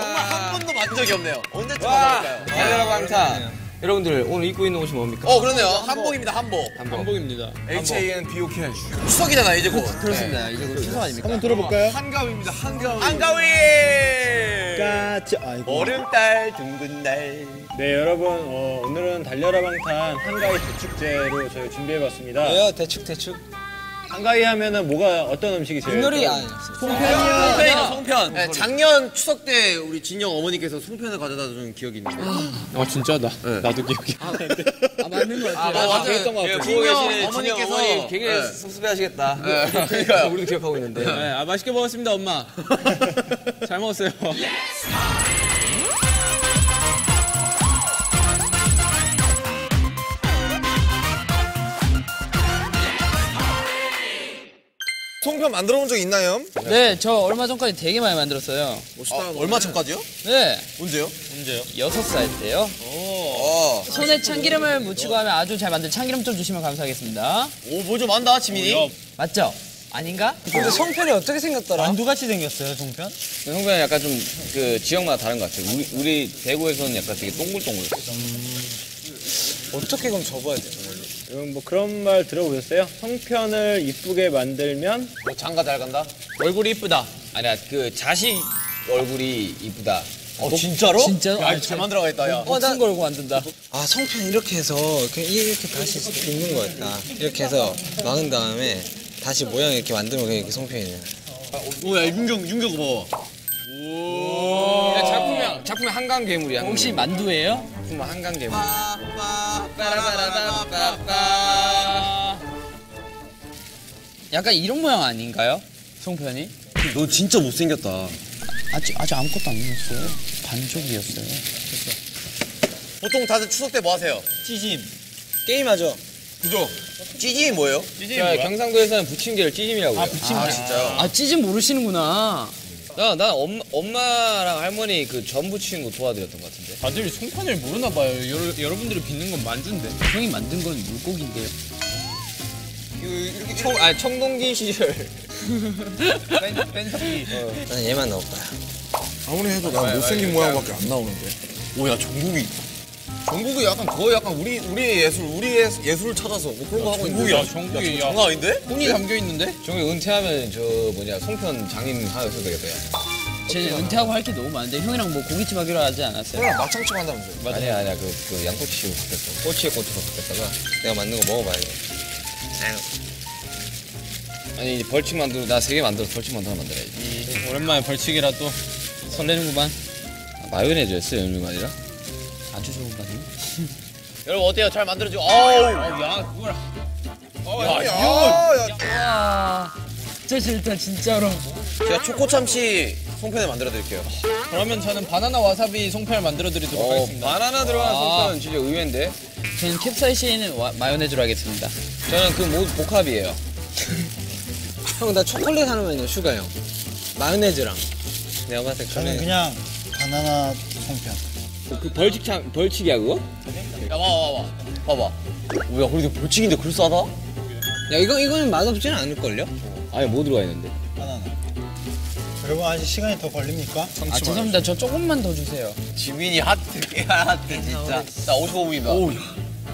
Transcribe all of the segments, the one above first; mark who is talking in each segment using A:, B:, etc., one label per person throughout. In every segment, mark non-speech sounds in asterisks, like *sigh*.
A: 정말 한 번도 만든 적이 없네요. 언제쯤 만들까요?
B: 달려라 방탄. 여러분들 오늘 입고 있는 옷이 뭡니까?
A: 어 그러네요. 한복입니다. 한복.
B: 한복입니다.
C: H-A-N-B-O-K.
A: 추석이잖아 이제 곧. *laughs*
B: 그렇습니다. 이제 곧 추석 아닙니까?
D: 한번 들어볼까요?
C: 한가위입니다. 한가위.
A: 한가위.
D: 까치 아이고
A: 보름달 둥근 달.
D: 네 여러분 어, 오늘은 달려라 방탄 한가위 대축제로 저희 준비해봤습니다
B: 왜요? 대축 대축.
D: 한가위 하면은 뭐가 어떤 음식이 제일
B: 윷놀이
D: 또-
B: 아니.
A: 송편이죠 송편. 네, 작년 추석 때 우리 진영 어머니께서 송편을 가져다 준 기억이 있는데.
B: 아 진짜다. 나도 기억이. 아 맞는 거 같아요.
A: 아, 맞아요.
B: 그랬던 것 같아요.
A: 예,
B: 보고 계시는
A: 어머니께서-
B: 어머니 되게
A: 네.
B: 섭섭해하시겠다.
A: 그러니까요.
B: 우리도 기억하고 있는데.
E: 네, 아 맛있게 먹었습니다, 엄마. *laughs* 잘 먹었어요.
C: 송편 만들어 본 적 있나요?
E: 네, 저 얼마 전까지 되게 많이 만들었어요.
A: 아, 얼마 전까지요?
E: 네,
A: 언제요?
E: 여섯 살 때요.
A: 어.
E: 손에 참기름을 묻히고 하면 아주 잘 만든 참기름 좀 주시면 감사하겠습니다.
A: 오, 뭐 좀 안다, 지민이.
E: 맞죠? 아닌가?
B: 근데 송편이 어떻게 생겼더라?
D: 만두같이 생겼어요 송편?
B: 송편은 약간 좀 그 지역마다 다른 것 같아요. 우리, 우리 대구에서는 약간 되게 동글동글. 어떻게 그럼 접어야 돼?
D: 여러분 뭐 그런 말 들어보셨어요? 송편을 이쁘게 만들면
A: 뭐 장가 잘 간다?
E: 얼굴이 이쁘다.
B: 아니야 그 자식 얼굴이 이쁘다.
A: 어, 진짜로?
E: 진짜?
A: 야, 잘 만들어가겠다, 야.
E: 목숨 걸고 만든다.
F: 아 송편 이렇게 해서 이렇게, 이렇게 다시 굽는 거였다 이렇게 해서 막은 다음에 다시 모양 이렇게 만들면 그게 송편이네
A: 오, 야, 윤경, 윤경 봐.
B: 야, 작품에 작품에 한강 괴물이야.
E: 혹시 만두예요?
B: 작품 한강 괴물.
E: 약간 이런 모양 아닌가요? 송편이?
A: 너 진짜 못생겼다.
E: 아직, 아직 아무것도 안 익었어요. 반쪽이었어요.
A: 보통 다들 추석 때 뭐 하세요?
D: 찌짐
F: 게임하죠
A: 그죠? 찌짐이 뭐예요?
B: 자, 경상도에서는 부침개를 찌짐이라고 해요.
A: 아, 진짜요?
E: 아, 찌짐 모르시는구나.
B: 나, 나 엄, 엄마랑 할머니 그 전 부치는 거 도와드렸던 것 같은데.
E: 다들 송편을 모르나 봐요. 여러, 여러분들이 빚는 건 만두인데. 형이 만든 건 물고기인데요.
B: 이렇게 청, 아니, 청동기 시절. *laughs*
F: 나는 얘만 넣을 거야
C: 아무리 해도 난 못생긴 모양밖에 안 나오는데.
A: 오, 야, 정국이. 정국이 약간 거의 약간 우리, 우리의 예술, 우리의 예술을 찾아서 뭐 그런 거 하고 있는데.
E: 정국이야, 정국이. 야,
A: 장난 아닌데?
E: 혼이 담겨 있는데?
B: 정이 은퇴하면 저 뭐냐 송편 장인 하나 써도 되겠다. 야.
E: 쟤 은퇴하고 할 게 너무 많은데 형이랑 뭐 고깃집 하기로 하지 않았어요?
C: 그냥 막창집 한다면서요.
B: 아니야 아니야 그, 그 양꼬치로 바뀌었어. 꼬치에 꼬치로 바뀌었다가
F: 내가 만든 거 먹어봐야 돼
B: 아니 이제 벌칙 만들고 나세 개 만들어서 벌칙 만들어 만들어야지.
E: 오랜만에 벌칙이라 또 설레는구만.
B: 아, 마요네즈였어 연유가 아니라?
A: 여러분, 어때요? 잘 만들어지고. 어우.
E: 야, 그걸.
C: 야, 야,
E: 아, 진짜 싫다, 진짜로.
A: 제가 초코 참치 송편을 만들어 드릴게요.
E: 그러면 저는 바나나 와사비 송편을 만들어 드리도록
B: 어
E: 하겠습니다.
B: 바나나 들어간
E: 아.
B: 송편 진짜 의외인데.
E: 저는 캡사이신은 와- 마요네즈로 하겠습니다.
B: 저는 그 모두 복합이에요. *laughs*
F: 형 나 초콜릿 하나만요 슈가 형 마요네즈랑 내가 봤을 때
D: 저는. 그냥 바나나 송편
B: 그 벌칙 참 벌칙이야 그거?
A: 야, 와, 와, 와. 봐봐. 뭐야, 그래도 벌칙인데 그럴싸하다?
F: 야 이거, 이거는 맛없진 않을 걸요?
B: 아니 뭐 들어가 있는데?
D: 바나나 여러분 아직 시간이 더 걸립니까?
E: 아, 죄송합니다. 저 조금만 더 주세요.
A: 지민이 하트, 하트, 진짜. 자, 55분입니다. 오,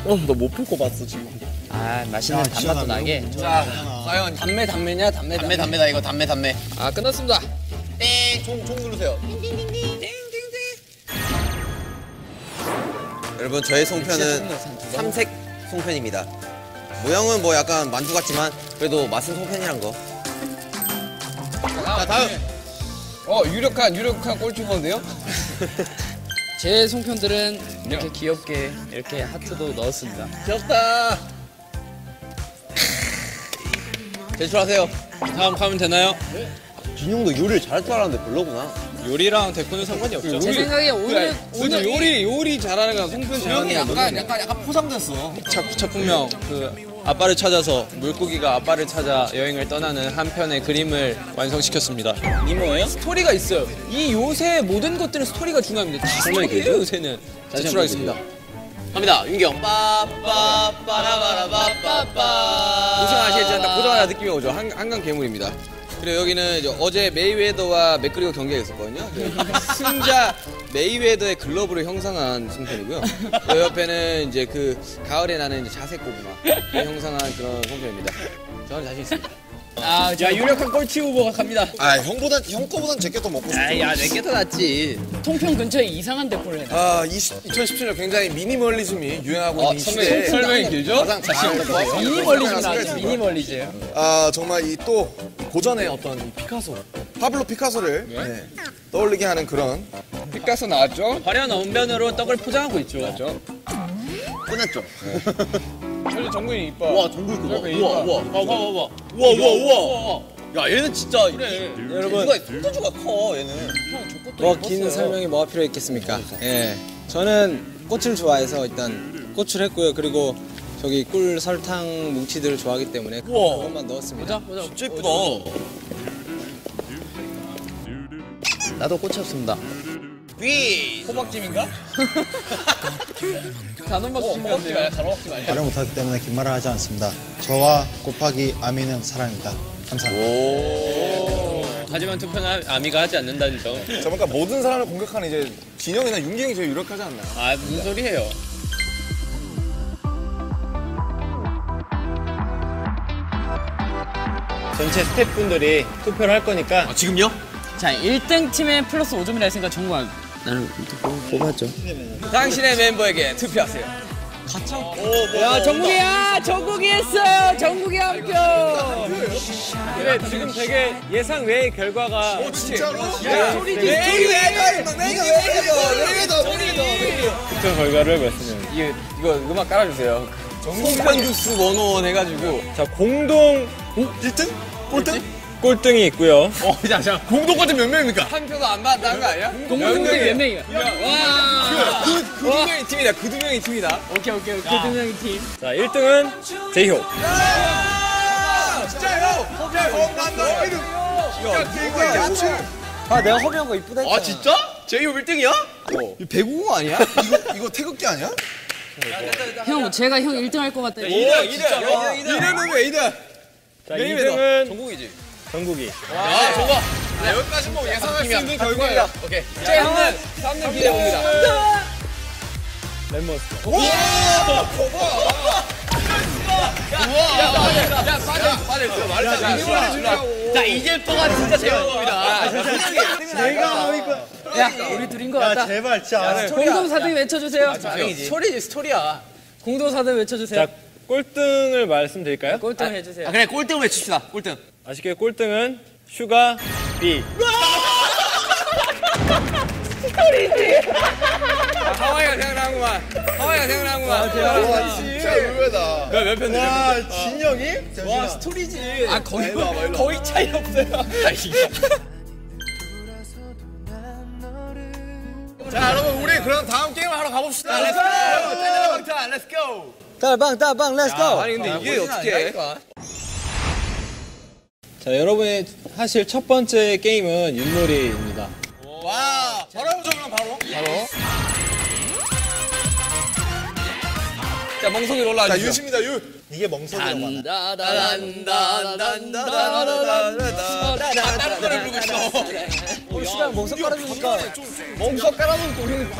C: 어, 나못 풀 거 봤어, 지금.
E: 아, 맛있는
D: 야,
E: 단맛도 나게.
A: 자, 과연
E: 담배 담배냐? 담배
A: 담배, 담배다, 이거 담배, 담배.
B: 아 끝났습니다.
A: 땡! 종, 종 누르세요. 여러분, 저의 송편은 삼색 송편입니다. 모양은 뭐 약간 만두 같지만 그래도 맛은 송편이란 거. 자, 다음.
B: 어 유력한 유력한 꼴찌인데요? *laughs*
E: 제 송편들은 이렇게 귀엽게 이렇게 하트도 넣었습니다.
A: 귀엽다. 제출하세요.
E: 다음 가면 되나요?
A: 진용도 요리를 잘할 줄 알았는데 별로구나.
E: 요리랑 데코는 상관이 없죠.
B: 제
E: 생각에 오늘
B: 오늘 요리 요리 잘하는 거랑 송편 잘하는
A: 형이
B: 거
A: 약간, 약간, 약간 포장됐어.
E: 작, 작품명 그 아빠를 찾아서 물고기가 아빠를 찾아 여행을 떠나는 한 편의 그림을 완성시켰습니다. 이모예요? 스토리가 있어요. 이 요새 모든 것들은 스토리가 중요합니다. 다 스토리예요 요새는. 제출하겠습니다.
B: 갑니다. 윤경. 빠빠빠라바라바빠빠. 우승하시겠지만 딱 보자마자 느낌이 오죠. 한, 한강 괴물입니다. 그리고 여기는 어제 메이웨더와 맥그리거 경기가 있었거든요. 그 승자 메이웨더의 글러브를 형상한 송편이고요. 그 옆에는 이제 그 가을에 나는 이제 자색 고구마를 형상한 그런 송편입니다. 저는 자신 있습니다.
G: 아, 자 유력한 꼴찌 후보가 갑니다.
C: 아 형보단 형 거보단 제게 더 먹고 싶어.
B: 야, 내게 더 낫지.
G: 통평 근처에 이상한 데포를 해놔.
C: 아 20, 2017년 굉장히 미니멀리즘이 유행하고
B: 어,
C: 있는 이
B: 선배
C: 시대에
B: 설명이 길죠?
C: 가장 자신 있는 거
G: 미니멀리즘은 아니죠. 미니멀리즘.
C: 아 정말 이 또 고전의 어떤 이 피카소 파블로 피카소를 네, 떠올리게 하는 그런
A: 피카소 나왔죠?
G: 화려한 언변으로 떡을 포장하고 있죠. 맞죠?
B: 끝났죠? *laughs*
A: 사실 정근이 이뻐.
B: 와, 정글 그거. 우와, 우와.
G: 와, 와, 와, 와.
B: 우와, 우와, 우와. 야, 얘는 진짜. 그래. 여러분. 누가 손도주가 커, 얘는.
F: 뭐긴 설명이 뭐가 필요했겠습니까? 예, 저는 꽃을 좋아해서 일단 꽃을 했고요. 그리고 저기 꿀 설탕 뭉치들을 좋아하기 때문에 그것만 넣었습니다.
G: 보자, 보자.
B: 진짜 예쁘다. 나도 꽃이 없습니다. 위!
G: 호박찜인가? 단호박찜 같네요.
H: 말을 못하기 때문에 긴 말을 하지 않습니다. 저와 곱하기 아미는 사랑입니다. 감사합니다.
G: 하지만 투표는 아미가 하지 않는다는 점.
C: 자 그러니까 모든 사람을 공격하는 이제 진영이나 윤경이 제일 유력하지 않나요?
G: 아, 무슨 소리예요?
D: 전체 스태프분들이 투표를 할 거니까
B: 아, 지금요?
G: 자, 1등 팀에 플러스 5점이라 했으니까 정 관.
B: 당신의 멤버에게 투표하세요.
G: 야, 정국이야! 정국이 했어! 정국이 한 표!
D: 근데 지금 되게 예상 외의 결과가
C: 진짜로?
D: 투표 결과를 말씀드립니다.
B: 이거, 이거 음악 깔아주세요. 송편주스 101 해가지고.
D: 자 공동
C: 1등? 꼴등?
D: 꼴등이 있고요.
B: 어, 자, 자.
C: 공동 꼴등 몇 명입니까?
B: 한 표도 안 받았다는 거 아니야?
G: 공동대 몇 명이야? 와!
B: 그, 그두 명이 팀이다. 그 두 명이 팀이다.
G: 오케이, 오케이. 그 두 명이 팀.
D: 자 1등은 제이홉.
C: 진짜요? 어, 난너 이름. 야, 그거 야채.
F: 아, 내가 허비한 거 이쁘다 했잖아.
B: 아, 진짜? 제이홉 1등이야? 어. 이거 배구공 아니야? *laughs*
C: 이거 이거 태극기 아니야?
E: 형, 제가 형 1등 할 것 같다.
B: 2등, 2등. 2등. 2등은 왜 2등?
D: 자
B: 메이웨더.
D: 2등은
B: 정국이지.
D: 정국이.
B: 아, 저거. 여기까지 뭐 예상할 수 있는 결과예요. 오케이. 자, 3등. 3등 기대해봅니다.
D: 랩몬스터.
B: 야, 빠져, 빠져. 말했잖아. 자, 이제부터가 진짜 재밌는 겁니다.
E: 야, 우리 둘인 것 같다.
C: 제발 진짜.
E: 공동 4등 외쳐주세요.
B: 스토리지, 스토리야.
E: 공동 4등 외쳐주세요.
D: 자 꼴등을 말씀드릴까요?
E: 꼴등 해주세요.
B: 아, 그래, 꼴등 외칩시다. 꼴등.
D: 아쉽게 꼴등은 슈가 뷔.
B: 하와이가 생각나구만. 하와이가 생각나구만.
C: 진짜 의외다.
B: 몇 편?
C: 와, 진 형이?
B: 와, 스토리지. 아, 거의, 거의 차이 없어요.
C: 자, 여러분 우리 그럼 다음 게임을 하러 가봅시다.
B: Let's go! 달려라 방탄, Let's go!
F: 달방, 달방, Let's go!
B: 아니, 근데 이게 어떻게 해?
G: 자, 여러분이 하실 첫 번째 게임은 윷놀이입니다.
B: 와, 바로 해보죠, 그럼 바로. 바로. 자, 멍석이로 올라와
C: 자,
B: 주시죠.
C: 윷입니다, 윷. 이게 멍석이라고 하나?
B: 다른 노래 부르고 있어.
F: 시간 멍석 깔아주니까.
B: 멍석 깔아놓고 우리는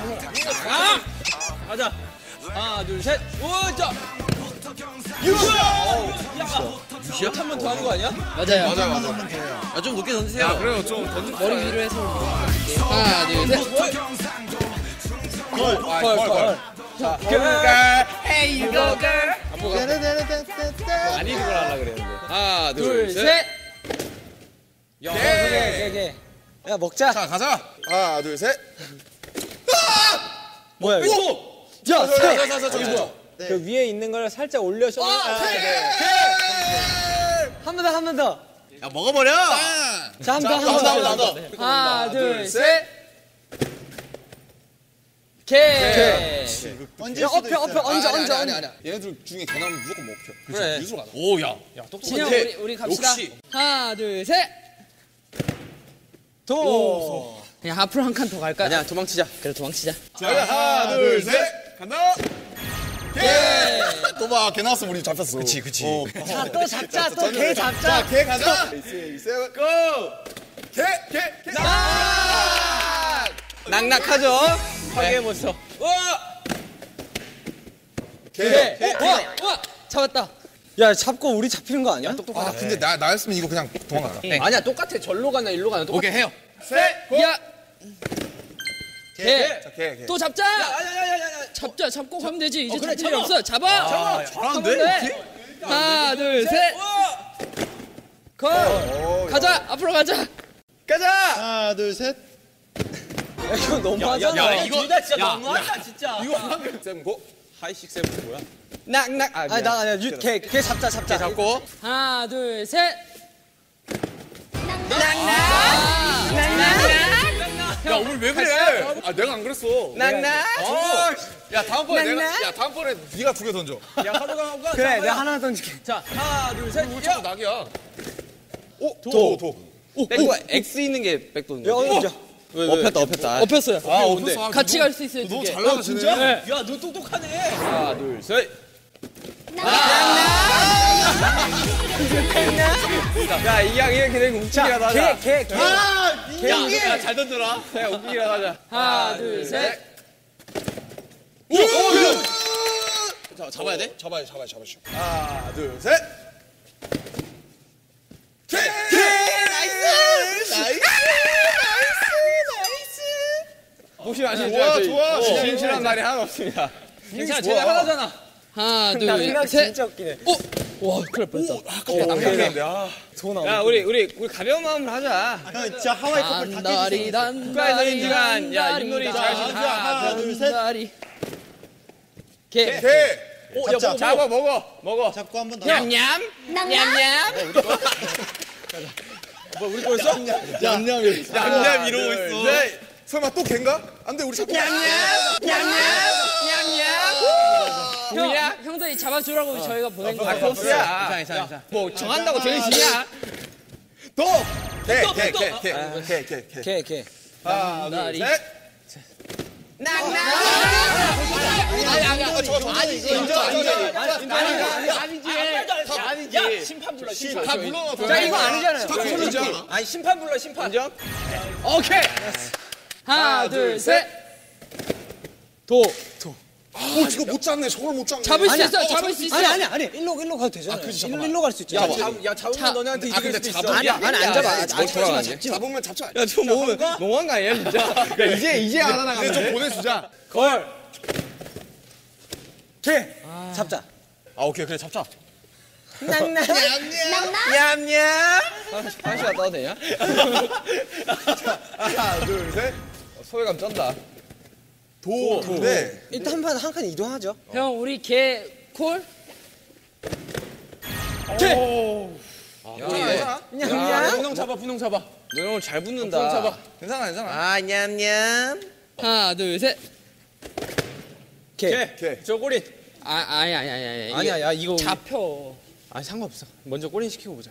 G: 가자. 하나, 둘, 셋. 우자!
B: 유시야? 한번 더 하는 거 아니야?
E: 맞아요.
C: 맞아, 맞아.
B: 아, 좀 높게 던지세요. 야, 그래요. 좀 던지.
E: 머리 위로 해서. 하나, 둘, 셋.
C: 걸, 걸, 걸.
B: Hey, you go, girl.
D: 아니 그걸 하려 그랬는데.
B: 하나,
E: 둘,
B: 둘, 셋.
E: 셋.
F: 오케이, 오케이, 오케이. 야, 먹자.
C: 자, 가자. 하나, 둘, 셋.
F: 뭐야, 이거?
B: 오!
F: 야,
C: 자, 자, 자, 자, 저기 뭐야?
G: 그 위에 있는 걸 살짝 올려서. 아,
F: 한 번 더, 한 번 더.
B: 야, 먹어버려.
F: 자, 한 번 더, 한 번 더.
B: 한번 더.
E: 하나, 둘, 셋.
F: 오케이.
C: 얹을
F: 야, 엎혀, 엎혀, 얹어, 얹어, 얹어.
C: 얘네들 중에 개나면 무조건 먹혀.
B: 그래.
C: 유수로 가자.
B: 오, 야.
E: 진영, 우리, 우리 갑시다.
B: 역시.
E: 하나, 둘, 셋.
F: 도.
E: 그냥 앞으로 한 칸 더 갈까?
B: 아니야, 도망치자.
E: 그래, 도망치자.
C: 자, 하나, 둘, 셋. 간다. 또봐 개 나왔어 우리 잡혔어. 그치 그치. 어.
E: 또 잡자 또 개 잡자
C: 자, 개 가자. 세븐 고. 개 개. 개.
B: 낙낙하죠? 화개해보죠.
C: 개.
E: 와, 와 잡았다
F: 야 잡고 우리 잡히는 거 아니야?
C: 아 근데 나 나였으면 이거 그냥 도망갔다.
G: 아니야 똑같아. 절로 가나 일로 가나 똑같아.
C: 오케이 해요.
E: 야 개.
C: 자, 개 개.
E: 또 잡자 잡자 잡고 가면 되지 이제 잡힐 일 없어 잡아
C: 잘하는데?
E: 하나 둘셋 걸 가자 앞으로 가자
H: 하나, 둘, 셋.
F: 이거 너무하잖아.
G: 이거 둘다 진짜 너무한다 진짜.
C: 이거 방금 세븐 고.
B: 하이식 세븐 뭐야? 낙낙. 아.
F: 나 아니야. 유- 걔, 걔 잡자 잡자.
B: 잡고.
E: 하나 둘 셋
C: 야 오늘 왜 그래? 아 내가 안 그랬어.
B: 낙낙.
C: 야 다음번에 내가 야 다음번에 네가 두 개 던져.
F: 그래 내가 하나 던질게.
C: 왜 자꾸 낙이야? 오, 도, 도.
B: 백도 X 있는 게 백도는
F: 야 어디 야.
B: 엎혔다 엎혔다.
E: 엎혔어요
C: 아, 어때?
E: 같이 갈 수 있어요
C: 너무
E: 두 개.
C: 잘 나가시네.
G: 야 너 똑똑하네.
B: 하나 둘 셋. 야 이왕 이렇게 된거 웃기기라도 하자.
F: 걔 걔.
G: 야잘 던져라.
B: 야 웃기기라도 하자.
E: 하나 둘셋
C: 자, 잡아야 돼? 잡아야 잡아야 잡아야. 하나, 둘, 셋. 개! 개! Nice! Nice!
B: 혹시 아시죠?
C: 좋아, 좋아.
B: 진실한 말이 하나 없습니다.
G: 괜찮아 쟤네 하나잖아.
E: 하나
F: 낙낙 *laughs*
E: 둘셋
F: 진짜 웃기네.
E: 와 큰일 날 뻔했다
C: 낙낙했는데, 아.
B: 야 우리 우리 우리 가벼운 마음으로 하자.
H: 형, 진짜 하와이 커플 다
E: 단다리
H: 깨주세요.
E: 단다리
B: 국가에서는 시간, 야, 윷놀이 있다.
H: 하나, 둘, 셋.
E: 단다리 개
C: 개!
H: 잡자.
B: 잡아 먹어 먹어.
H: 잡고 한 번 더.
B: 냠냠 냠냠.
C: 얌얌 *laughs* 이러고 있어. 네. 설마 또 갠가? 안 돼, 우리 자꾸.
E: 형, 형들이 잡아주라고 저희가 보낸
B: 아
E: 거예요
B: 코스야. 뭐 정한다고 되는 일이야?
C: 도! 개, 개, 개, 개, 개, 개, 개.
F: 걔 걔.
C: 하나, 둘. 셋.
G: 야 심판 불러 심판.
C: 다 불러놔.
F: 자 이거 아니잖아요.
C: 다 불러줘.
G: 아니 심판 불러 심판.
E: 오케이 하나 둘 셋
F: 도.
C: 오, 이거 못 잡네. 저걸 못 잡네.
E: 잡을 수
F: 아니야.
E: 있어 잡을 수 있어
F: 아니 아니 아니. 일로 일로 가도 되잖아. 일로 일로 갈 수 있지.
G: 야.
F: 잡,
G: 야 잡으면 너네한테
C: 아,
G: 이길
C: 근데
G: 수도
C: 잡아.
G: 있어.
F: 아니 아니 안 잡아.
B: 야,
F: 아직
B: 잡아.
F: 잡지.
C: 잡으면 잡자.
B: 야, 저 먹으면 너무한 거 아니야, 진짜? *laughs* 야, 이제, 이제
C: 근데
B: 나가면
C: 좀 보내주자.
F: 걸. 걔. 잡자.
C: 아, 오케이, 그래, 잡자.
B: 한시 갔다 *laughs* 와도 되냐? *laughs*
C: 하나, 둘, 셋.
B: 소외감 쩐다.
C: 도, 도인데.
F: 일단 한 판 한 칸 이동하죠.
E: 형 우리 개 콜?
B: 야,
F: 냠냠.
G: 분홍 잡아 분홍 잡아.
B: 너 오늘 잘 붙는다.
C: 괜찮아, 괜찮아.
B: 아, 냠냠.
E: 하나 둘셋
F: 개.
C: 개.
G: 저 골인.
E: 아, 아니 아니 아니 아니
G: 아니야 야 이거. 우리-
E: 잡혀
G: 아니 상관없어. 먼저 골인 시키고 보자.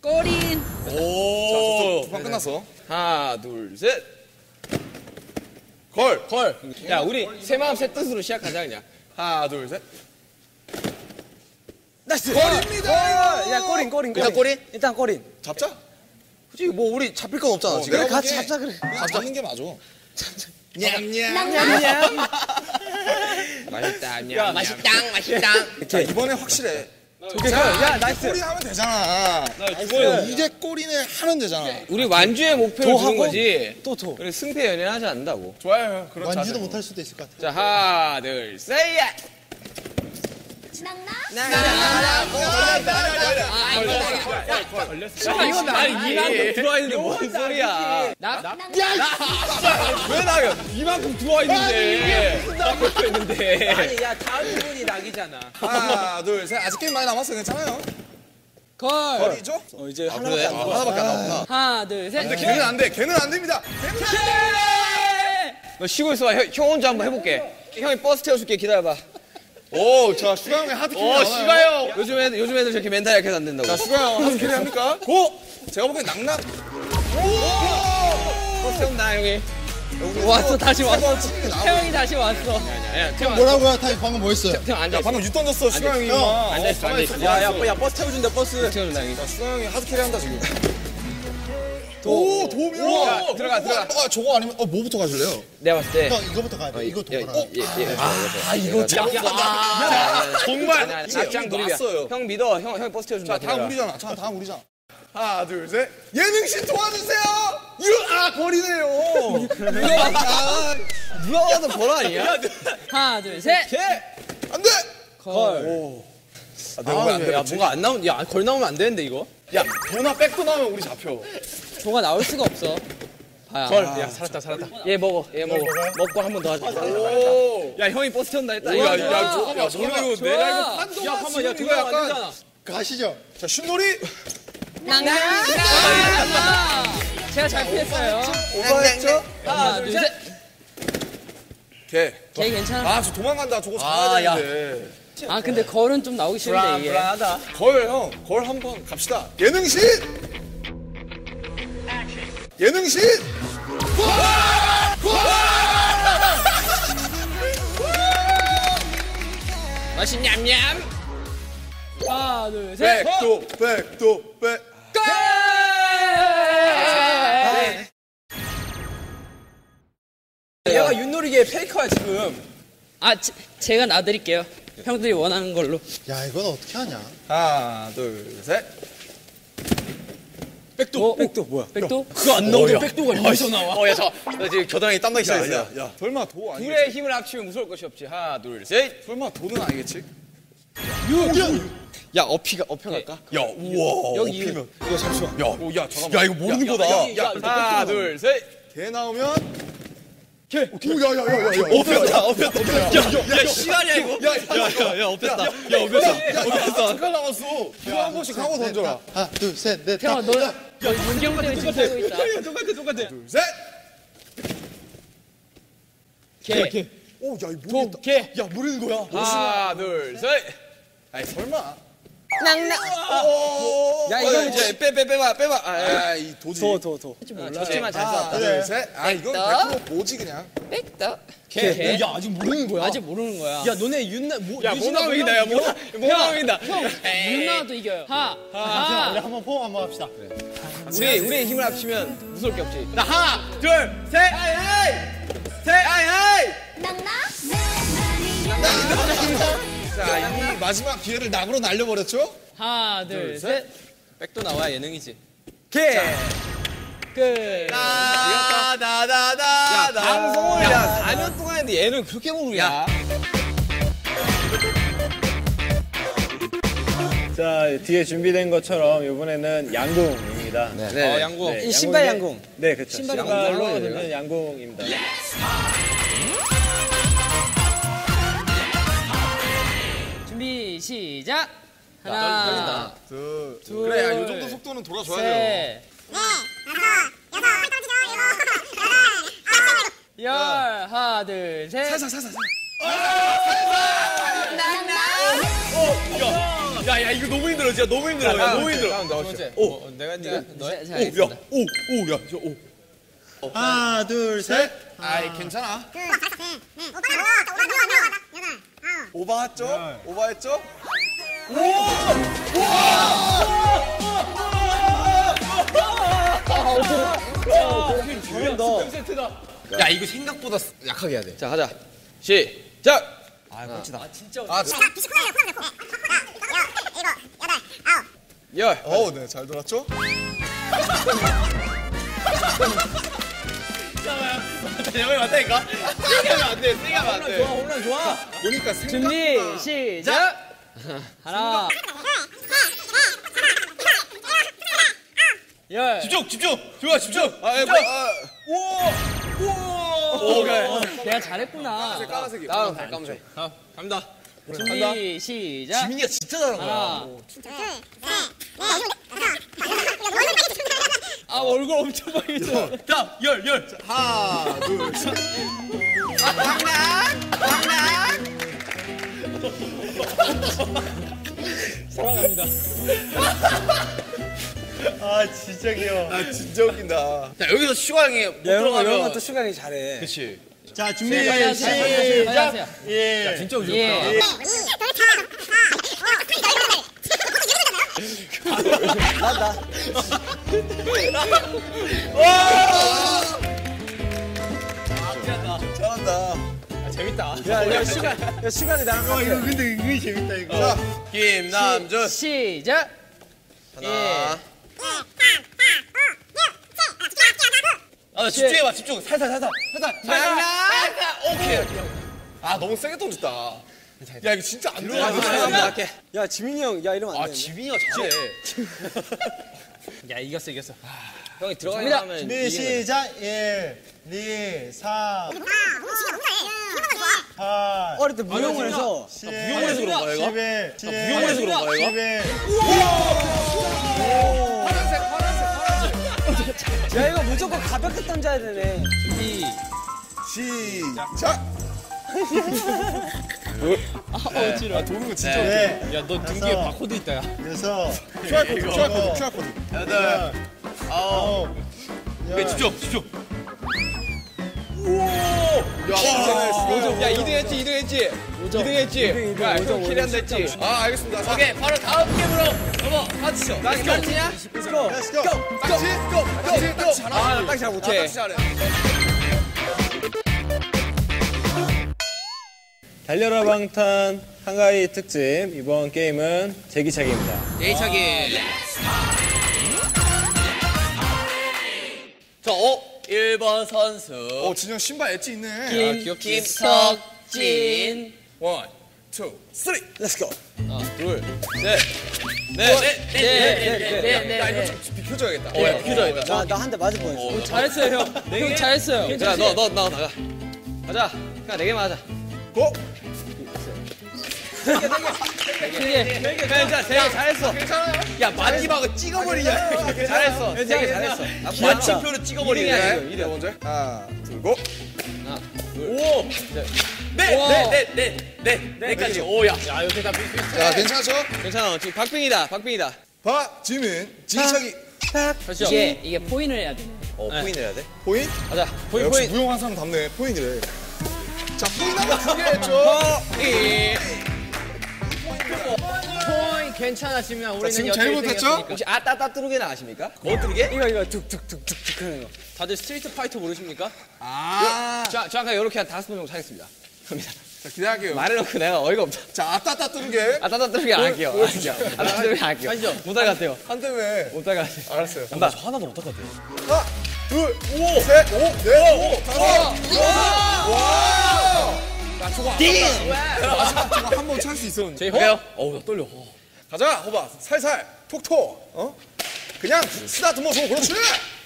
E: 골인
C: 오. 두판 끝났어.
B: 하나, 둘, 셋.
C: 걸.
B: 걸. 야, 우리 새 마음 새 뜻으로 시작하자, 그냥.
C: 하나, 둘, 셋.
F: Nice.
C: 걸입니다.
F: 걸. 야 골인 골인
B: 일단 골인?
F: 일단 골인.
C: 잡자.
B: 솔직히 뭐 우리 잡힐 건 없잖아, 지금.
F: 그래 같이 잡자 그래.
C: 잡는 게 맞아. 냠냠.
F: 냠냠. *laughs*
B: 맛있다, 냠. 맛있다, 맛있다.
C: 자, 이번에 확실해.
F: 오케이. 야 nice.
C: 골인 하면 되잖아.
F: Nice.
C: 이제 골인은 하면 되잖아.
B: 우리 완주의 목표를
F: 도
B: 주는
F: 하고?
B: 거지.
F: 또 도.
B: 그래, 승패 연연하지 않는다고.
C: 좋아요. 그렇죠.
H: 완주도 못할 수도 있을 것 같아.
B: 자, 하나, 둘, 셋. 야!
E: 이건
B: 아니, 이만큼 들어와 있는데 뭔 소리야.
E: 나?
B: 왜 나가? 이만큼 들어와 있는데. 나고 있는데.
G: 아니 야 다음 분이 낙이잖아.
C: 하나, 둘, 셋. 아직 게임 많이 남았어. 괜찮아요.
E: 걸
C: 걸이죠?
F: 어 이제
C: 아,
F: 하나밖에? 안
C: 아,
F: 남았어.
C: 하나밖에 안 남았구나.
E: 하나 둘 셋
C: 근데 개는 안 돼. 개는 안 됩니다. 개는 안 돼.
B: 너 쉬고 있어. 형, 형 혼자 한번 해볼게. 형이 버스 태워줄게. 기다려봐.
C: 오, 자, 슈가 형의 hard carry.
B: 어,
C: 나와요.
B: 슈가 형. 요즘 애들, 요즘 애들 저렇게 멘탈 약해서 안 된다고.
C: 자, 슈가 형 hard carry 합니까? Go! 제가 보기엔 낙낙.
B: 버스 태운다, 형이.
E: 왔어 다시 왔어. 태형이 다시 왔어.
H: 뭐라고요? 타 방금 뭐 했어요?
C: 야, 방금 윷 던졌어, 슈가 형이.
A: 앉아있어, 앉아있어.
G: 야, 야, 야, 버스 태워준다, 버스.
B: 태워준다 형이.
C: 슈가 형이 hard carry 한다, 지금. 오, 도움이야.
B: 야, 들어가, 들어가.
C: 어, 저거 아니면, 어, 뭐부터 가실래요?
B: 내가 봤을 때
H: 형 이거부터 가야 돼. 이거 더 가라.
B: 아 이거
C: 정말.
B: 낙장.
C: 왔어요.
B: 형 믿어. 형 형이 버스 태워준다.
C: 자, 다음 우리잖아. 자, 다음 우리잖아. 하나, 둘, 셋. 예능신 도와주세요! 유, 아, 거리네요.
B: 누가 와도 벌 아니야?
E: 하나 둘 셋.
C: 안 돼!
E: 걸.
C: 아, 내가 왜안
G: 야? 뭐가 안 나오면, 야, 걸 나오면 안 되는데, 이거?
C: 야, 도나 백도 나오면 우리 잡혀.
E: 뭐가 나올 수가 없어. 봐야.
G: 걸. 야, 살았다, 살았다.
B: 얘 먹어. 얘 먹어. 먹고 한 번 더 하자.
C: 오.
G: 야, 형이 버스 태운다 했다.
C: 야,
G: 이거.
C: 야, 저거, 야, 이건데?
E: 좋아.
G: 야, 한번 야, 그거 안 되잖아.
H: 가시죠.
C: 자, 윷놀이.
E: 낭낭. 제가 잘 피했어요.
C: 오버했죠?
E: 하나 둘 셋.
C: 개.
E: 걔 괜찮아.
C: 아, 저 도망간다. 저거 잡아야
B: 야.
C: 되는데.
E: 아 근데 걸은 좀 나오기 싫은데 이게.
G: 불안하다.
C: 걸, 형. 걸 한번 갑시다. 예능신! 예능신!
E: 맛있 냠냠. 하나 둘 셋.
C: 백도, 백도, 백.
G: 얘가 윷놀이계 페이커야, 지금.
E: 아 제, 제가 놔드릴게요. 형들이 원하는 걸로.
H: 야 이건 어떻게 하냐?
C: 하나, 둘, 셋.
E: 백도. 백도 뭐야? 백도?
G: 그거 안 나오면 백도가 여기서 나와.
B: 어, 야, 저, 나 지금 겨드랑이 땀나기 시작했어.
C: 야, 야, 설마 도 아니겠지?
B: 둘의 힘을 합치면 무서울 것이 없지. 하나, 둘, 셋.
C: 설마 도는 아니겠지?
B: 야, 어피가 어펴 갈까?
C: 야, 우와.
E: 여기
C: 피면. 이거 잠시만. 야, 오, 야, 잠깐만. 야, 이거 모르는 거다. 야,
B: 하나, 둘, 셋.
C: 개 나오면 개. 오, 야, 야, 야, 야, 야.
B: 엎였다, 엎였다. 야, 야, 시간이야, 이거?
C: 야, 야, 야, 야, 엎였다. 야, 엎였다. 엎였다. 잠깐 남았어. 누가 한 번씩 하고 던져라.
H: 하나 둘 셋 넷.
E: 태영아 너, 너 윤경 때문에 지금 살고 있다.
G: 똑같아, 똑같아.
C: 둘, 셋.
E: 개. 개.
C: 오, 야, 이거 모르겠다.
E: 개.
C: 야, 모르는 거야.
B: 하나, 둘, 셋.
C: 아이, 설마.
E: 낭낭.
B: 야, 이거 이제 빼, 빼, 빼봐, 빼봐. 아, 야,
C: 야, 이 도지.
E: 도, 도, 도. 좋지만 잘 쐈다.
C: 둘, 셋. 아, 이건 100% 뭐지, 그냥.
E: 백도.
G: 개. 개. 야, 아직 모르는 거야.
E: 아직 모르는 거야.
G: 야, 너네 윤나, 뭐,
B: 야, 모나믹이다, 야, 모나, 모나믹이다.
E: 윤나도 이겨요. 하.
H: 우리
E: 하.
H: 한번 포옹 한번 합시다.
B: 우리, 우리의 힘을 합치면 무서울 게 없지.
G: 나 하나, 둘, 셋. 하이, 하이. 셋, 하이, 하이.
C: 자, 이 마지막 기회를 낙으로 날려버렸죠?
E: 하나, 둘, 셋.
G: 백도 나와야 예능이지.
B: 개.
E: 끝.
G: 나, 나, 나, 나,
B: 야, 방송을 야, 4년 동안 했는데 얘는 그렇게 모르냐?
D: 자 뒤에 준비된 것처럼 이번에는 양궁입니다. 네.
B: 네.
G: 어, 양궁.
D: 네,
E: 이 신발
D: 양궁인데-
E: 양궁.
D: 네, 그렇죠.
E: 신발
D: 신발로 양궁입니다.
E: 준비 시작. 하나,
C: 둘.
E: 둘,
C: 그래, 야, 요 정도 속도는 돌아줘야죠.
E: 셋, 열, 하나, 둘, 셋.
B: 야, 야, 이거 너무 힘들어, 진짜 너무 힘들어. 야, 너무 힘들어.
G: 두 번째. 오, 내가, 네가, 너의.
E: 자, 알겠습니다.
C: 오, 오, 야, 저, 오.
H: 하나 둘 셋.
C: 아이, 괜찮아. 오 버했죠? 오버했죠?
B: 야, 이거 생각보다 약하게 해야 돼. 자, 하자. 시작.
C: 아,
B: 열.
C: 어우, 네, 잘 돌았죠?
B: 형이 맞다니까? 세게 하면 안 돼, 세게 하면 안 돼.
G: 홈런 좋아.
C: 보니까 생각.
E: 준비 시작. 하나, 열.
B: 집중, 집중. 좋아, 집중.
C: 아, 예, 뭐, 아,
B: 오케이.
E: 내가 잘했구나.
C: 까만색이.
B: 다음, 까만색.
G: 자, 갑니다.
E: 준비 시작.
B: 지민이가 진짜 잘한 거야.
E: 하나. 아 얼굴 엄청 빨개져.
B: 자, 열, 열.
C: 하나, 둘, 셋.
D: 아 진짜 귀여워.
C: 아 진짜 웃긴다.
B: 자 여기서 슈강이 못
F: 이런 이런
B: 들어가면
F: 것도 슈강이 잘해.
B: 그렇지.
D: 자 준비 시작.
E: 하세요.
D: 예.
B: 진짜 웃겨.
E: 예.
C: 잘한다.
F: 야, 야, 슈강, 야, 슈강이 나랑
D: 어
F: 같아.
D: 이거 근데 은근히 재밌다 이거.
B: 김남준
E: 시 작.
B: 하나. 아 집중해봐 집중. 살살 살살 살살 살살. 살살. 오케이.
C: 아 너무 세게 던졌다. 야 이거 진짜 안
B: 아,
C: 들어가.
B: 할게.
F: 야, 지민이 형, 야, 이러면
B: 안아
F: 돼.
B: 지민이가 잘해.
G: 야 이겼어 이겼어.
B: 형이 들어가야
E: 갑니다.
B: 하면
D: 준비 시작. 1, 2, 3, 8,
F: 어릴 때 무용을 해서
D: 10,
B: 무용을 해서 그런 거야, 이거?
D: 11, 11,
B: 무용을 해서 그런 거야, 이거?
D: 11,
F: 야, 이거 무조건 가볍게 던져야 되네.
C: 시작. *laughs*
G: 어지러.
B: 도는 거 진짜.
D: 네,
G: 야너 등 뒤에. 바코드 있다 야.
D: 여섯,
C: QR *laughs* 코드, QR 코드, QR 코드.
B: 여덟. 아홉. 네, 집중 집중.
G: 야 2등 했지 2등 했지. 2등 했지. 야 형 carry한다 했지.
C: 아 알겠습니다. 자,
B: 오케이 바로 다음 게임으로 넘어가시죠. 나 start냐?
F: Let's go.
C: Let's go. 딱지, go, 딱지, go.
F: 아, 나 딱지 잘 못해.
C: 딱지 잘해.
D: 달려라 방탄 한가위 특집 이번 게임은 제기차기입니다.
B: 제기차기. 자, 어? 1번 선수.
C: 어 진 형 신발 edge 있네.
B: 김, 김석진.
C: one, two, three.
F: Let's go.
B: 둘, 셋, 넷, 넷, 넷, 넷, 넷, 넷,
C: 야
B: 넷.
C: 이거 좀 비켜줘야겠다.
B: 어, 야, 비켜줘야겠다.
F: 나, 나 한 대 맞을 뻔했어.
E: 잘했어요 형. 형 잘했어요.
B: 자, 너, 너, 너 나가. 가자. 그냥 네 개만 하자. *laughs*
C: 고.
E: 되게
B: 괜찮아, 되게 잘했어. 야, 마지막은 찍어버리냐. 잘했어. 되게 잘했어. 마침표로 찍어버리네.
C: 이대 먼저. 하나, 둘, 고.
B: 오! 네, 네, 네, 네, 네, 네까지. 오, 야.
G: 야 이렇게 다 비슷.
C: 자 괜찮죠?
B: 괜찮아. 지금 박빙이다, 박빙이다.
C: 박지민, 지기차기.
B: 다시요.
E: 이게 이게 포인을 해야 돼.
B: 어, 포인 해야 돼?
C: 포인?
B: 가자. 포인,
C: 역시
B: 포인.
C: 무용한 사람 답네. Point래. 자 포인 한번 두개 했죠.
G: 포인 괜찮아 지민아 우리는
C: 지금 제일
G: 1등이었으니까.
C: 못했죠?
B: 혹시 아따따 뚜루게는 아십니까? 뭐 뚜루게?
F: 이거, 이거 툭툭툭툭툭 하는 거.
G: 다들 Street Fighter 모르십니까?
C: 아.
B: 자, 저 아까 이렇게 한 다섯 번 정도 하겠습니다. 갑니다.
C: 자 기대할게요.
B: 말해놓고 내가 어이가 없다.
C: 자 아따따 뚜루게.
B: 아따따 뚜루게 안 할게요. 안 할게요. 아따따 뚜루게 안 할게요. 못할 것 같아요.
C: 한대 왜?
B: 못할 것 같아요.
C: 알았어요.
B: 간다.
C: 하나, 둘, 오, 셋, 오, 넷, 오, 다섯, 여섯. 와. 야 저거 아깝다. 마지막 저거 한 번 찰 수 있었는데.
B: 제이홉이요? 어우, 나 떨려.
C: 가자, 호바. 살살, 톡톡. 어? 그냥 스타트 모션. 그렇지.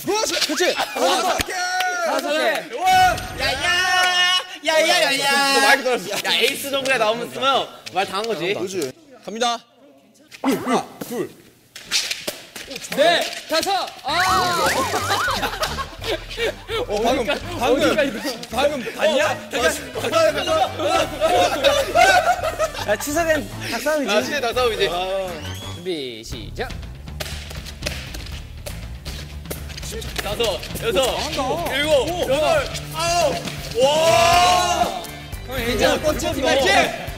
C: 그렇지. 그렇지. 다섯 개. 다섯 개.
B: 야야야야. 너 마이크 떨었어. 야 에이스 정도에 나오면 말 당한 거지.
C: 그렇지.
B: 갑니다.
C: 하나, 둘.
E: 네 다섯. 아
C: 어, 방금, 방금, 방금 봤냐?
F: 야, 치사된 닭싸움이지.
B: 아, 시대 다 싸움이지.
E: 준비 시작.
B: 다섯, 여섯, 일곱, 여덟, 아홉. 와.
E: 괜찮아. 꽃집 맞지?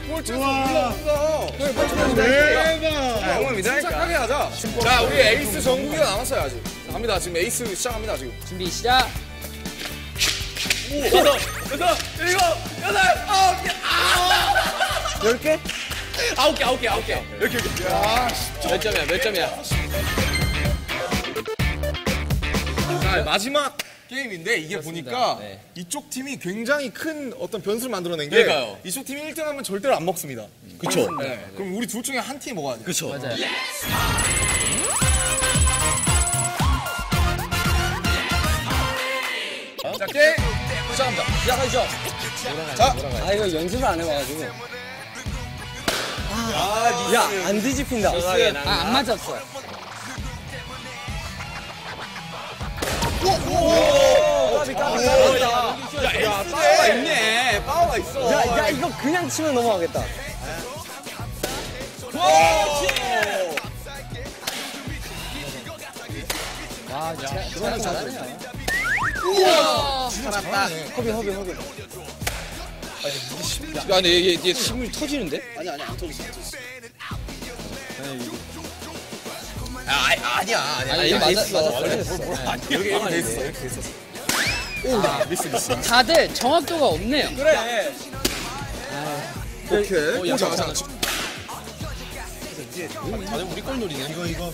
C: 야, 형을 믿으니까. 착하게 하자. 자, 우리 에이스 정국이가 남았어요, 아직. 자, 갑니다. 지금 에이스 시작합니다, 지금.
E: 준비 시작.
B: 여섯, 여섯, 일곱, 여덟, 아홉 개.
F: 열 개?
B: 아홉 개, 아홉 개, 아홉 개. 이렇게 이렇게.
C: 야,
B: 몇 점이야? 몇 점이야?
C: 자, 마지막 게임인데 이게 보니까
B: 네.
C: 이쪽 팀이 굉장히 큰 어떤 변수를 만들어낸 게
B: 그러니까요.
C: 이쪽 팀이 1등 하면 절대로 안 먹습니다.
B: 그쵸.
C: 네. 그럼 우리 둘 중에 한 팀이 먹어야 돼.
B: 그쵸.
E: 맞아요.
C: 자, 게임 시작합니다.
B: 시작하시죠.
F: 아, 이거 연습을 안 해봐가지고. 아, 야, 안 뒤집힌다.
E: 아 안 맞았어.
F: 까비, 까비, 까비.
B: 야, 파워가 있네. 파워가 있어.
F: 야, 야, 이거 그냥 치면 넘어가겠다.
B: 좋아.
F: 허비 허비 허비.
B: 야, 근데 얘, 얘, 얘 심을 터지는데?
C: 아니 아니 안 터졌어.
B: 아니, 얘 맞았어.
C: 여기 여기 돼 있어. 이렇게 돼 있었어.
E: 다들 정확도가 없네요.
C: 오케이. 오 잠깐 잠깐.
H: 이거 이거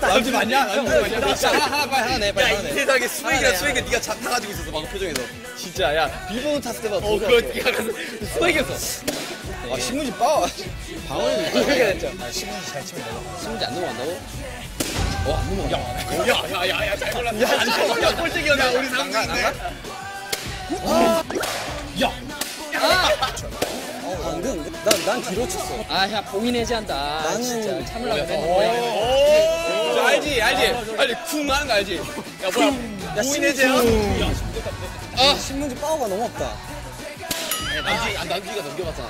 B: 남지 맞냐? 남지 맞냐? 자, 하나, 빨리 하나 내, 빨리 내. 세상에 스웨이기랑 스웨이기 네가 자, 타가지고 있었어, 방금 표정에서. 진짜, 야, 빌보드 탔을 때보다 더. 어, 그거 네가 가서 스웨이기였어. 아, 신문지 빠. 방어를 그렇게 됐죠.
E: 신문지 안 넘어간다고?
B: 야, 야, 야, 야, 잘 골랐다. 야, 잘 골랐다. 꼴찌기였나, 우리 상관인데?
F: 방금 난 난 뒤로 쳤어.
E: 아, 야, 봉인 해제한다.
F: 나는-
E: 진짜 참으려고
B: 오,
E: 그랬는데.
B: 저 알지, 알지? 알지, 쿵 하는 거 알지? 야, 뭐야, 보이네제야?
F: 신문지 파워가 너무 없다.
B: 남지, 아, 넘겨봤잖아.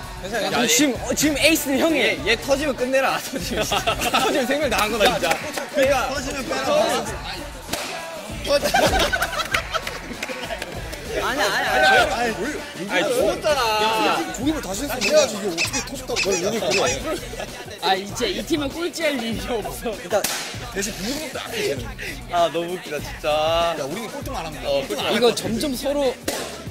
F: 야, 지금 어, 지금 에이스는 형이.
B: 얘, 얘 터지면 끝내라, *laughs* 터지면. 터지면 생명 나간 거다, 진짜. *laughs* 그러니까. 터지면 빼라. *laughs*
F: 아니야 아니야. 아니야.
B: 아니, 죽었잖아.
C: 조립을 다시 해서 해야지 이게 어떻게 터졌다고 너 얘기 그래.
E: 아, 이제 이 팀은 꼴찌할 일이 없어.
F: 일단
C: 대신 비밀번호도 안 돼.
B: 아, 너무 웃기다, 진짜.
C: 야 우리는 꼴등만 합니다.
B: 어, 꼴찌
E: 이거 점점 서로.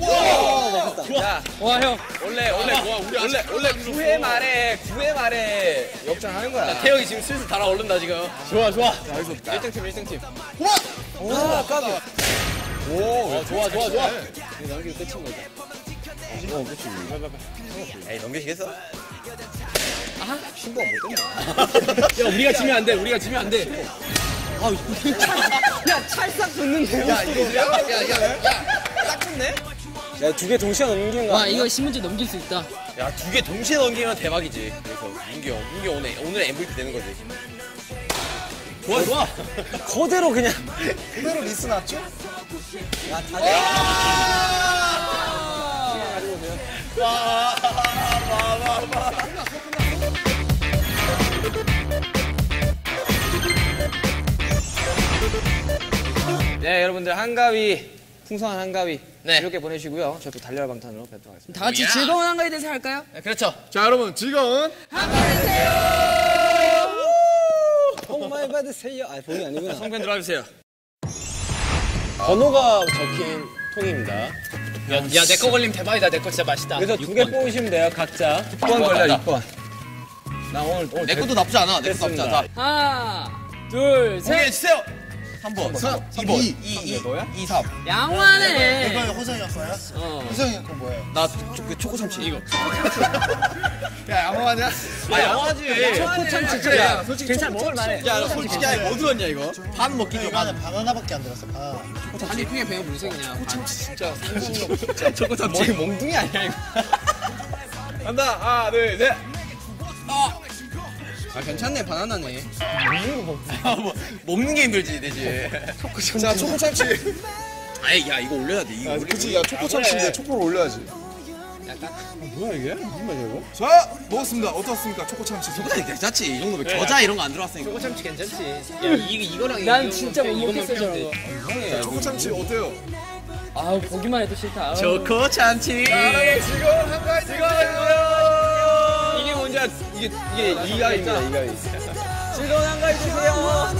B: 야,
E: 와, 형.
B: 원래, 원래, 원래, 원래 9회 말에, 9회 말에 역전하는 거야. 태영이 지금 슬슬 달아오른다, 지금. 좋아, 좋아. 자, 여기서 1등 팀, 1등팀.
F: 오 까비.
B: 오, 좋아, 좋아, 좋아.
F: 넘기고 끝인 거다.
B: 에이, 넘기시겠어? *laughs*
G: 야 우리가 지면 안 돼. 우리가 지면 안 돼. *laughs*
F: 야 찰싹 붙는데요.
B: 야, 이거, 야, 야, 야, 야, 딱 좋네?
F: 야 두 개 동시에 넘기는 거.
E: 와,
F: 아니야?
E: 이거 신문지 넘길 수 있다.
B: 야, 두 개 동시에 넘기면 대박이지. 그래서, 윤기 형, 형 오늘, 오늘 MVP 되는 거지. 좋아, 좋아.
F: 그대로 그냥.
C: 그대로 리스 났죠?
F: 야 다들.
B: 네, 여러분들 한가위, 풍성한 한가위. 이렇게 보내주시고요. 저희 또 달려라 방탄으로 뵙도록 하겠습니다.
E: 다 같이 즐거운 한가위 대사 할까요?
B: 네, 그렇죠.
C: 자 여러분 즐거운
F: 복 많이 받으세요. 아 복이 아니구나.
B: 성팬 들어와주세요.
G: 번호가 적힌 통입니다.
E: 야, 내 거 걸리면 대박이다. 내 거 진짜 맛있다.
G: 그래서 두 개 뽑으시면 돼요. 각자.
B: 6번 걸려, 6번.
G: 나 오늘 오늘
B: 내 것도 나쁘지 않아. 내 것도 나쁘지 않아.
E: 하나, 둘, 셋.
B: 공개해주세요. 3번.
C: 3,
B: 2번.
C: 2,
B: 2, 2, 너야? 2, 3.
E: 양호하네.
H: 이거 호성이었어요?
E: 어.
H: 호성이 그건 뭐예요?
B: 나 초, 그 초코 참치. 이거. *laughs* 야, 양호하냐? 아, 양호하지. 초코 참치. 그래, 야, 솔직히 괜찮아. 먹을 만해. 야, 너 솔직히 아니, 뭐 들었냐, 이거? 반 먹기 좀
H: 이거는 바나나밖에 안 들었어 바나나
E: 아니, 그냥 배가 물색이냐.
B: 진짜 *laughs* 진짜 초코 참치. 뭐, 몽둥이 아니야, 이거? *laughs* 간다. 하나, 둘, 셋.
F: 아 괜찮네 바나나네. *laughs*
B: 아, 뭐, 먹는 게 힘들지, 되지.
C: 자 초코 참치. *laughs*
B: 아이, 야, 이거 올려야 돼. 이거
C: 아,
B: 올려.
C: 그치 야 초코 참치인데 초코를 올려야지.
G: 뭐야 이게? 무슨 말이야 이거?
C: 자 먹었습니다. 어떻습니까 초코 참치?
B: 초코는 괜찮지. 이 정도면 겨자 이런 거 안 들어갔으니까.
G: 초코 참치 괜찮지. 야 *laughs* 이거 이거랑
E: 난
G: 이거
E: 진짜 못 먹겠어, 저런
G: 빼면
E: 거.
G: 돼.
C: 초코 참치 어때요?
E: 아우, 보기만 해도 싫다. 아우.
B: 초코 참치.
C: 지금 한가위 지금
B: 알아? 이게 이게 이가입니다. 이가이.
F: 즐거운 한가위 되세요.